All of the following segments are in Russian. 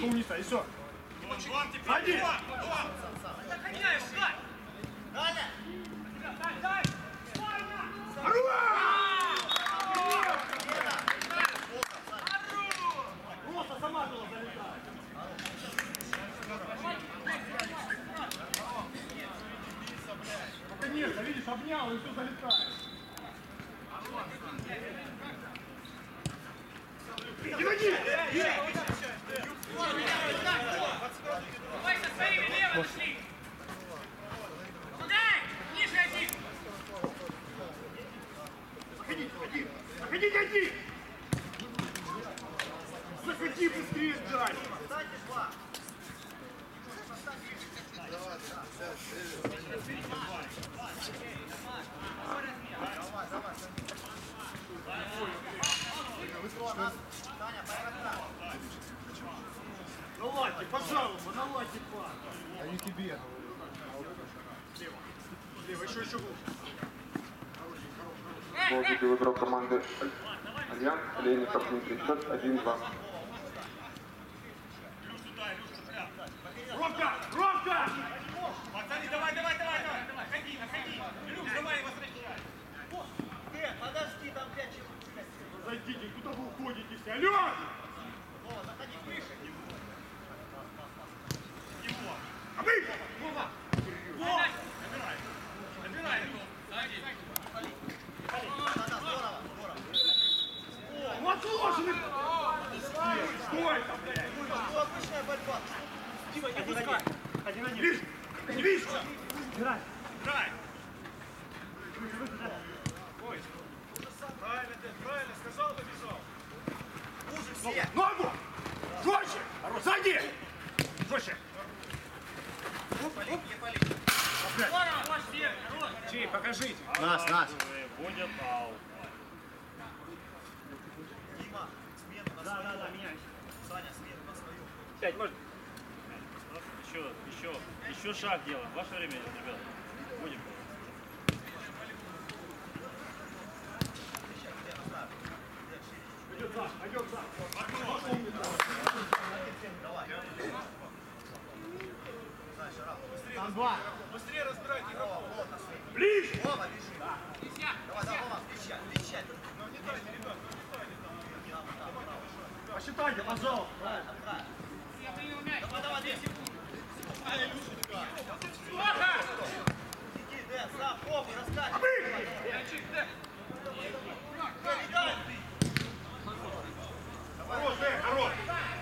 统一分数，快点！игрок команды Альянс Олейников Дмитрий. Счет 1-2. Ромка! Ромка! Пацаны, давай, давай, давай, давай! Находи, находи! Люк, давай, возвращай! Э, подожди, там, блядь, чего? Зайдите, куда вы уходите все? Алло! Еще шаг делаем. Ваше время, ребята. Будем. Пойдет Саш, пойдет Саш. Давай. Быстрее разбирать игроков. Ближе. Вова, лежи. Давай, давай, Вова, встречай, встречай. Но не дай, ребят, не дай. Посчитайте, пожалуйста. Давай, давай. Давай, давай, 10 секунд. 哎，刘主 Хорош, хорош.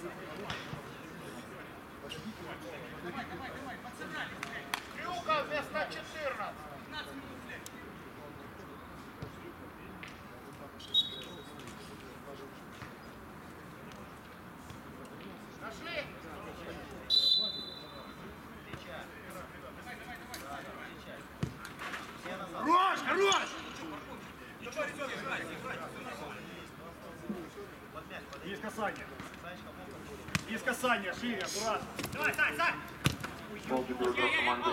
Thank you. Шире, аккуратно. Давай, Сань, Сань! Гол дебюта команды.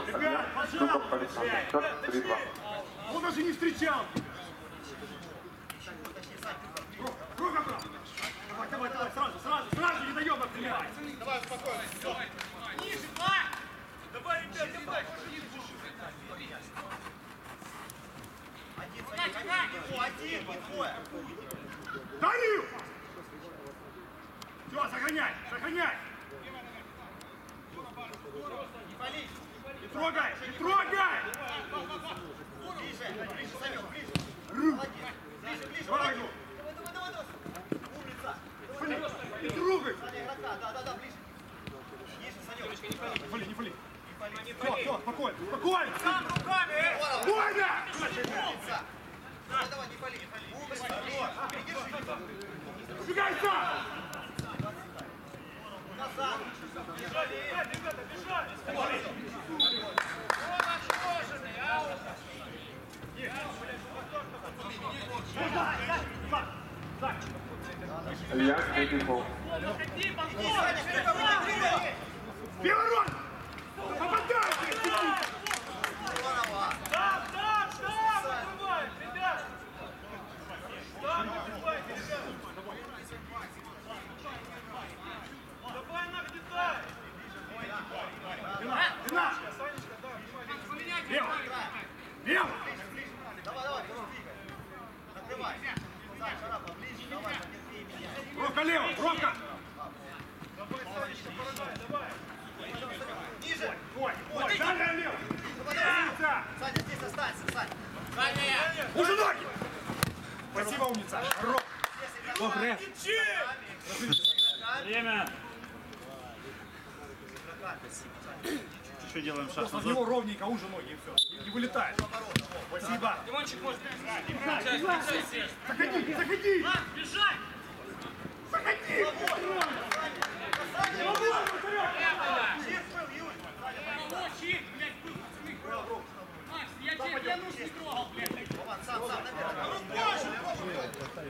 Зубов Александр. Счет 3-2. Он даже не встречал. Круг обратно. Давай, давай, давай, сразу, сразу, сразу не даем отстреливать. Давай, успокойся. Все. Ниже, два! Давай, ребят, давай. Один, один, двое. Дарью! Все, сохраняй, сохраняй. Не пали. Трогай, не трогай. Ближе, ближе, Санек, ближе. Молодец. Ближе, ближе, Давай. Давай, давай, давай. Умница. Блин, Не трогай. Да, да, да, ближе. Ниже, Санек. Не пали. Не фали, не пали. Все, все, спокойно, спокойно. Сам руками! э! Спокойно. Умница. Давай, давай, не пали, не пали. Умница. Придержи. Сбегай сам. Назад. Бежали, ребята, бежали. Альянс третий гол. Заходи, балкон! Первый рот. Попадайте. Здорово. Там, там, там, закрывай, ребят. Там, закрывайте, ребят. Давай нах деталь. На. Санечка, да, внимание. Лево. Лево. Давай, давай, двигай. Накрывай. Сань, шара поближе, давай, потерпи меня. Бровка лево, бровка. Давай, Санечка, поражай, давай. Ниже. Ой, ой, далее лево. Давай, давай. Умница. Саня, здесь останься, Сань. Уже ноги. Спасибо, умница. Хорош. Добре. Время. Чуть-чуть делаем шаг назад. него ровненько, уже ноги и все. Не вылетает. Спасибо. Димончик может бежать. Заходи, заходи. Бежать! Заходи. Я тебе я нос не трогал, блядь. Сам, сам, набирай. Давай,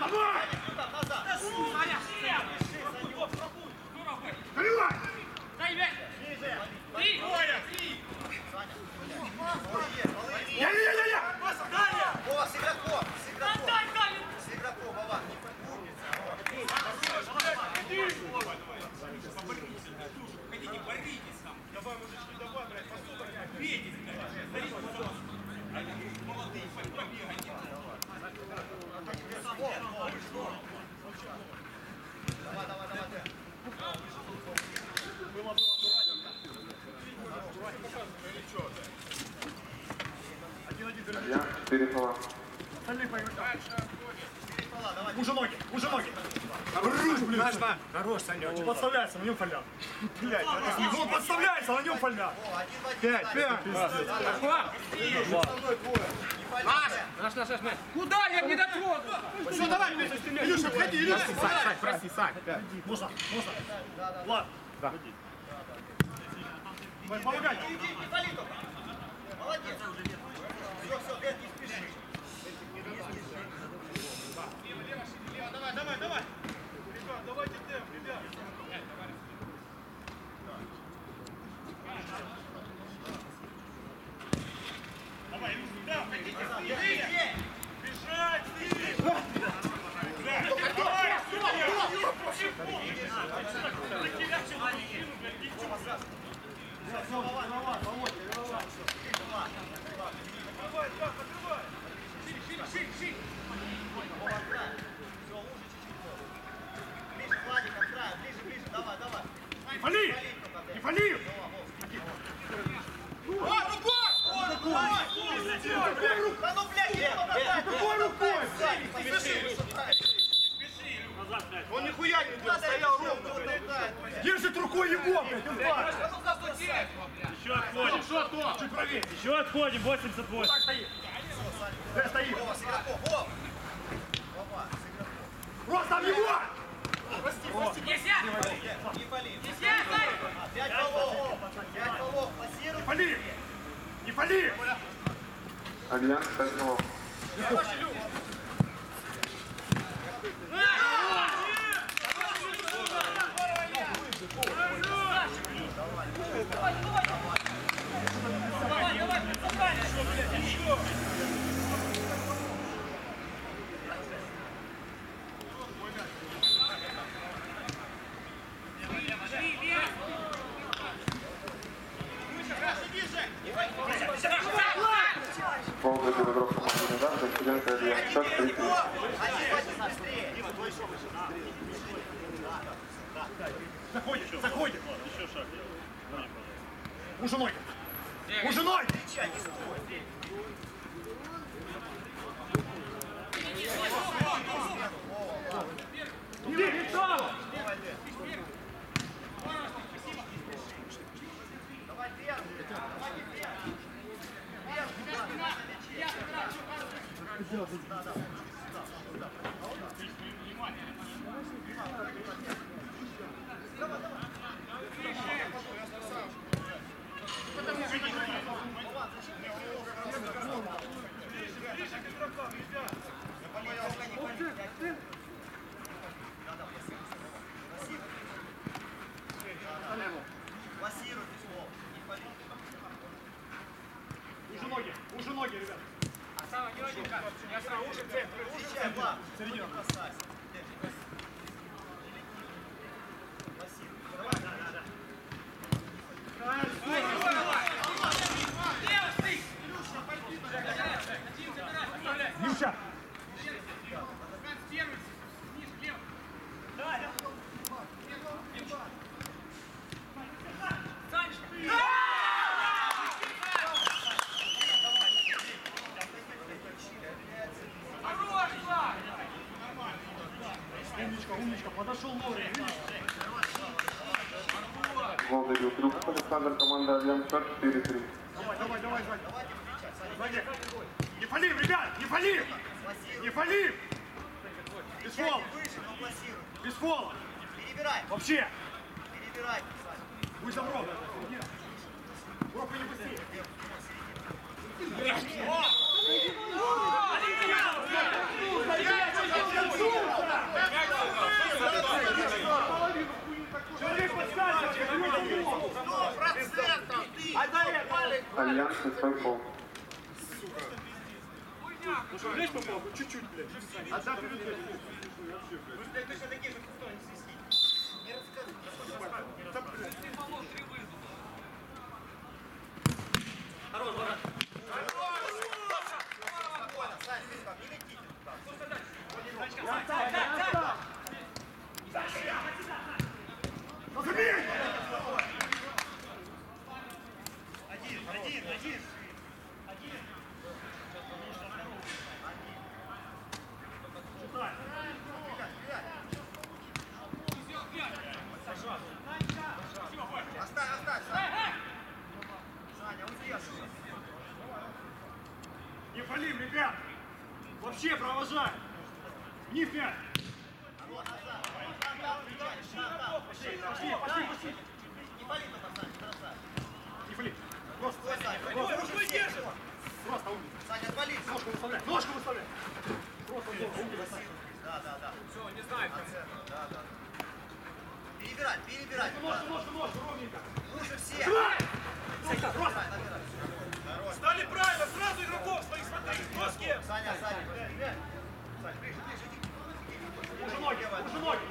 давай. Саня, всем! Здорово, блядь. Наливай. Дай мяч! Три! Три! Я-я-я-я. Вова, с игроком, с игроком. Отдай, дай! С игроком, Вован. Умница. Давай, мужички, давай, блядь, постой. Давай, давай, давай. Альянс 4 фола. Остальные поиграют. Уже ноги, уже ноги. Хорош, блин. Хорош, Санек. Подставляется, на нем фоля. Блядь, ну он подставляется, на нем один. Пять, пять. Наш, наш, наш, Куда? Я не дотрону! Все, давай, Илюша, входи, Илюша. Сань, Сань, прости, Сань. Можно, можно. Влад. Да. Помогай. Молодец. Все, все, Бен, не спеши. Давай, давай, давай. Ребят, давайте темп, ребят. Давай, да, хотите. Бежать, Стив. Давай, да, открывай. Ближе, Владик, от края. Ближе, ближе. Давай, давай. Не фали! Не фали! Да ну, блядь, я Какой рукой? Не спеши, блядь. Он нихуя не делал, стоял ровно. Держит рукой его, блядь, он падает. Еще отходим. Чуть правее. Еще отходим. 88. Так стоит. Где стоит? Вова, с игроком, Вова! Вова, с игроком. Просто об него! Есть я! Не пали. Есть я! Сань! Пять голов. Пять голов. Пассируй. Не пали! Не пали! Альянс 5 голов. Давай, давай, представляй! Фол Забил Трюков Александр, команда Альянс счет 4-3. Давай, давай, давай, Вань. Сзади. Не палим, ребят, не палим! Не палим! Без фола, без фола! Перебирай. Вообще! Перебирай. Будь добро! Урок не быстрее! Человек Альянс шестой фол. Лезь попробуй, чуть-чуть, блядь. Отдав перед Спокойно, Сань, ты как, не летите туда. Забей! Один, один, один. Оставь, оставь, Саня. Саня, вот здесь. Не палим, ребят! Вообще провожай! Вниз пять! Пошли, пошли, пошли, пошли! Не пали только, Саня, бросай. Не пали! Просто, Саня, умница! Саня, отвали. Ножку выставляй, ножку выставляй! Просто умница! Да, да, да. Все, не знаю. Да, да. Перебирать, перебирать. Ножку, ножку, ножку, ровненько! Лучше все. Просто, Просто! Стали правильно, сразу игроков своих смотри. Носки. Саня, Саня. Сань, ближе, ближе, иди. Уже ноги, уже ноги!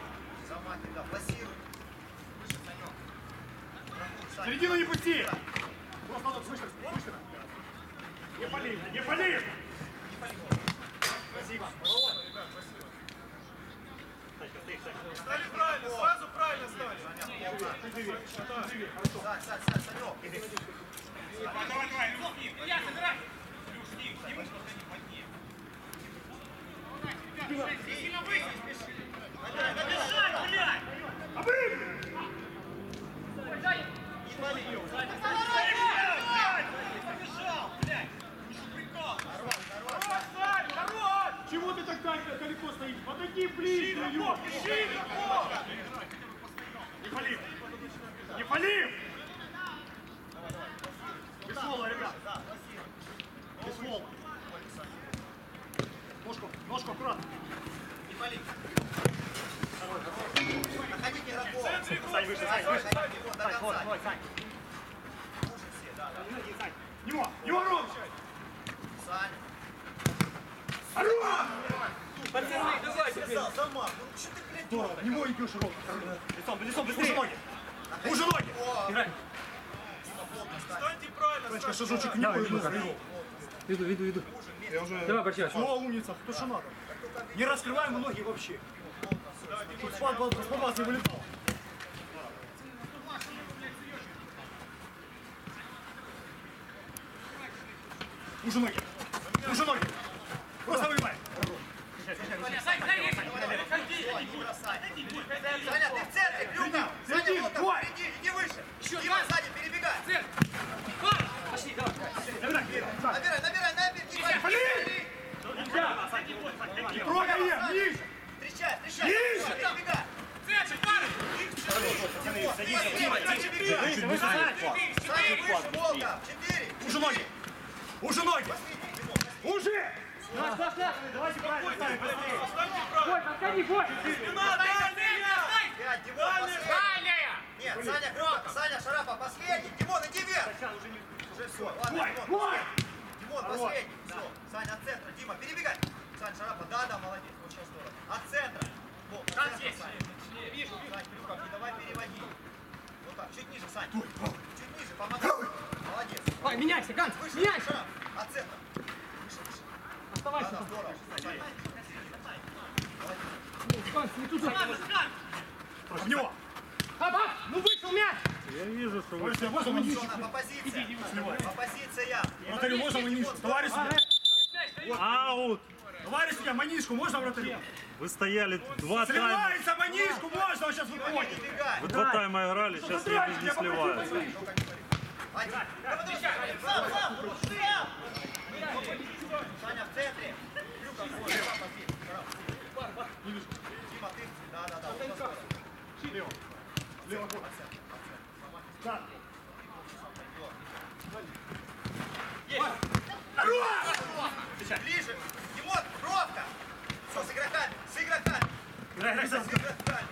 Сама туда, пассируй. Выше, Санек. Саня, Середину не пусти! Слышно! Не пали, не пали! Спасибо! Стали правильно, сразу правильно стали. Санек. Давай, давай, Илья, собирай. Илюш, сниму, сниму. Сильно выше. Набежать, блядь! Обрыв! Не пали. Побежал, блядь! Прикол! Хорош, хорош. Ой-ой-ой! Не фалим! Не фалим! Без фола, ребят! Без фола! Ножку, ножку аккуратно! Не пали. Находите игроков. Сань, выше, Сань, выше! Сань, вот, вот, Сань! Да, да. Него! Него, Ром! Ром! Связал, замах. Ну что ты, блядь, Здорово, в него идешь, Ром! Лицом, лицом, быстрее! Уже ноги! Уже ноги! Играй! Станьте правильно, Точка, шажочек не пойду. Иду, иду, иду. Давай, Борчевич. Все, умница, кто что надо. Не раскрываем ноги вообще. Спад был, с вас не вылетал. Уже ноги. Уже ноги. Просто вынимай. не бросай. Саня, ты в центре, Люка. Саня, Среди, вот там, давай. впереди, иди выше. Дима, сзади, перебегай. Набирай, Сань. Набирай, набирай, набирай. Дима, Блин! Не трогай ее, ниже. Встречай, встречай. Ниже. Перебегай. Выше, Сань. Саня, выше, Волга. Четыре. Уже ноги. Уже ноги. Уже. Давайте правильно ставим, быстрее. Бой, подходи, бой! Пять, Димон, последний. Нет, Саня, громко. Саня, Шарапа, последний. Димон, иди вверх. Уже все. Ладно, Бой, Димон. бой. Димон, последний. Все. Саня, от центра. Дима, перебегай. Саня, Шарапа, да, да, молодец. Очень здорово. От центра. Вот, от центра, Саня. Сань, Крюков, не давай переводи. Вот так, чуть ниже, Сань. Чуть ниже, помогай. Молодец. Давай, меняйся, Ганс, Выше, меняйся! Шарап, от центра. Выше, выше. Оставайся Да, тут. здорово. Саня. Ганс, не туда. В него. Хоп, ну вышел мяч! Я вижу, что вы... Мы ниже. Зона, по позициям. По позициям. Вратарю можно, мы ниже. Товарищ судья. Аут! Товарищ судья, манишку можно вратарю? Вы стояли два тайма. Сливается манишку, можно, он сейчас выходит. Вы два тайма играли, сейчас я без не сам. Саня в центре. Шарап. Дима, ты. Да, да, да. Ближе. Димон, бровка. Все, с игроками, с игроками, Играй, играй, с сам. игроками.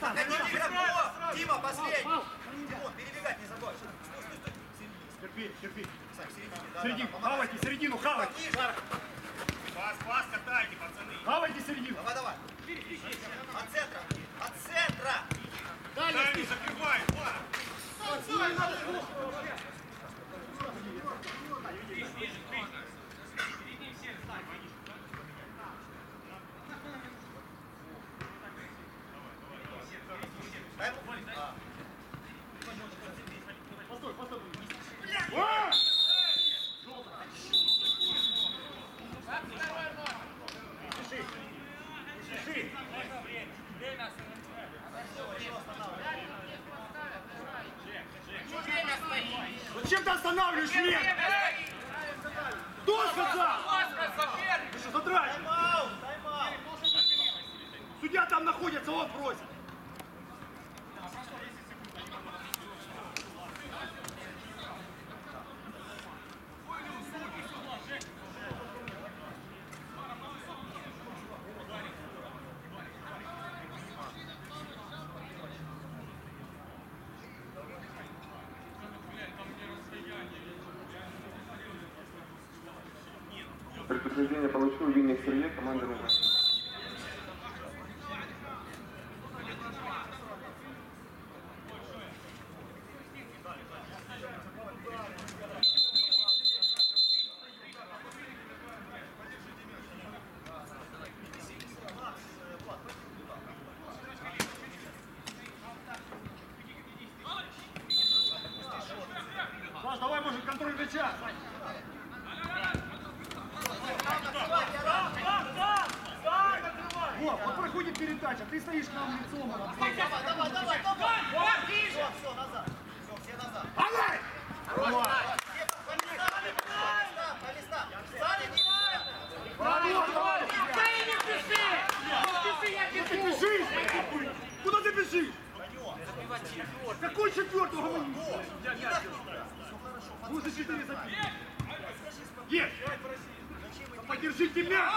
Находите игроков. Дима, последний. Димон, перебегать не забудь. Стой, стой, стой. Терпи, терпи. Сань, в середине. Да, Середину, да, помогай. хавайте, середину, хавайте. Пас, пас, катайте, пацаны. Хавайте середину. Давай, давай. От центра. От центра. Дальний закрывай, пас. Дай Krishna. Предупреждение получил Винник Сергей, команда «Рубин». Саш, давай, может, контроль мяча. Вот, вот проходит передача, ты стоишь к нам лицом. а нам- Давай, давай, давай, давай. Все, все, назад. Все, все назад. Давай! Все по местам, по местам, по местам. Сзади не Давай, давай! подержите и забейте. Есть! Да подержите мяч!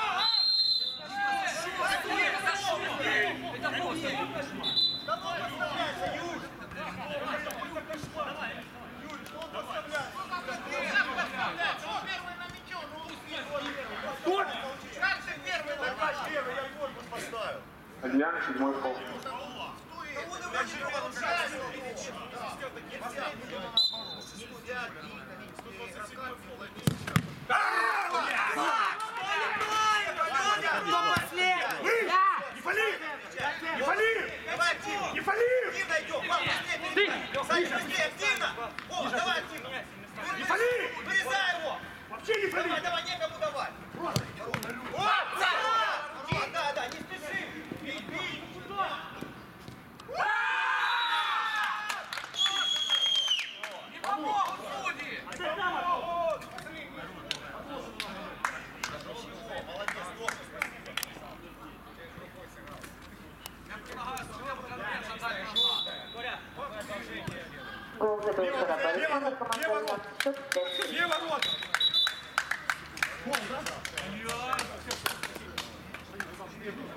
Кто? Ильян, седьмой пол. Вы! Не фали! Не фали! Давай активно! Не! Активно идем! Пап, быстрее, активно! О, давай активно! Не фали! Вырезай его! Вообще не Давай, фали! давай, некому давать! О, да! Да, да, да, не спеши! Бей, бей! Гол забил Шарапов. Лево, Команда лево, «Ульян». Счет 5 Где ворота?